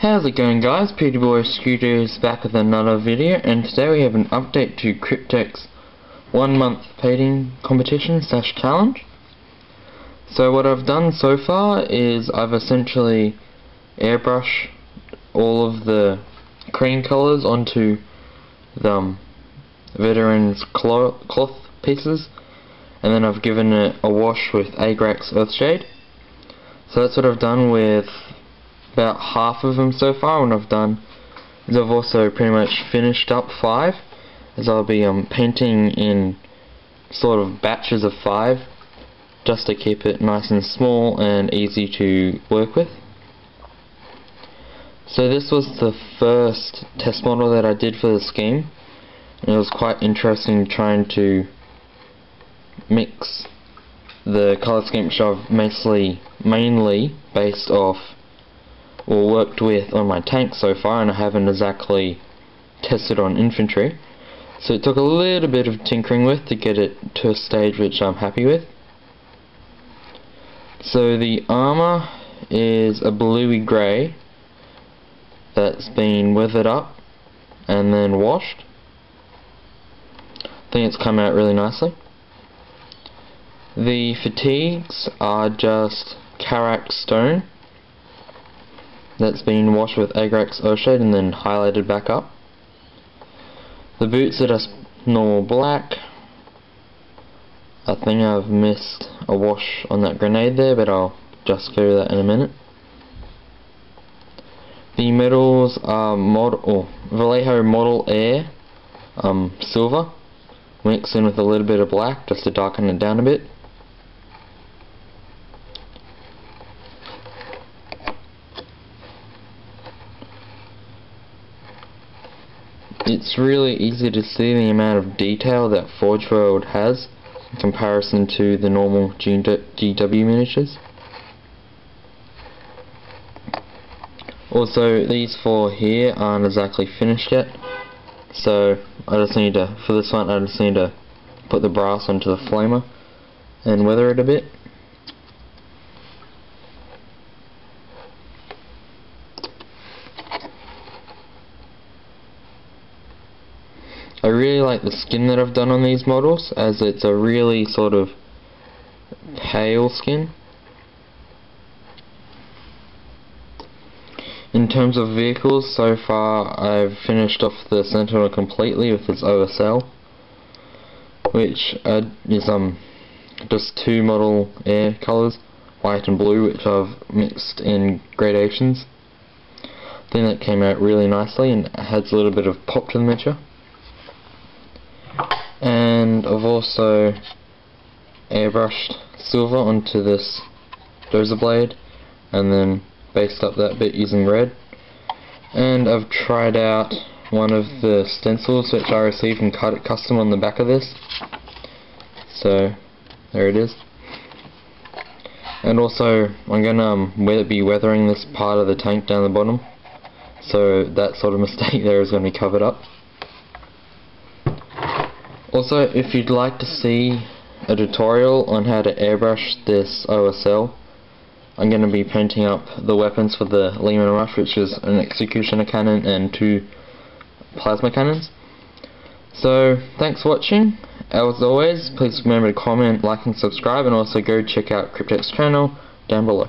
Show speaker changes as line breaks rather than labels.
How's it going guys, Pootyboi Studios back with another video and today we have an update to Cryptek's one month painting competition slash challenge. So what I've done so far is I've essentially airbrushed all of the cream colours onto the um, veteran's cloth pieces and then I've given it a wash with Agrax Earthshade. So that's what I've done with about half of them so far and I've done is I've also pretty much finished up five as I'll be um, painting in sort of batches of five just to keep it nice and small and easy to work with. So this was the first test model that I did for the scheme and it was quite interesting trying to mix the colour scheme which I've mostly mainly based off or worked with on my tank so far and I haven't exactly tested on infantry. So it took a little bit of tinkering with to get it to a stage which I'm happy with. So the armour is a bluey grey that's been weathered up and then washed. I think it's come out really nicely. The fatigues are just Karak stone that's been washed with Agrax Earthshade and then highlighted back up. The boots are just normal black. I think I've missed a wash on that grenade there, but I'll just go that in a minute. The medals are mod or Vallejo Model Air um, silver, mixed in with a little bit of black just to darken it down a bit. It's really easy to see the amount of detail that Forge World has in comparison to the normal GW miniatures. Also, these four here aren't exactly finished yet, so I just need to, for this one, I just need to put the brass onto the flamer and weather it a bit. I really like the skin that I've done on these models as it's a really sort of pale skin. In terms of vehicles, so far I've finished off the Sentinel completely with its OSL which uh, is um just two model air colours, white and blue, which I've mixed in gradations. I think that came out really nicely and adds a little bit of pop to the miniature and I've also airbrushed silver onto this dozer blade and then based up that bit using red. And I've tried out one of the stencils which I received and cut it custom on the back of this. So there it is. And also I'm going to um, be weathering this part of the tank down the bottom. So that sort of mistake there is going to be covered up also, if you'd like to see a tutorial on how to airbrush this OSL, I'm going to be painting up the weapons for the Leman Russ, which is an executioner cannon and two plasma cannons. So, thanks for watching. As always, please remember to comment, like and subscribe, and also go check out Cryptek's channel down below.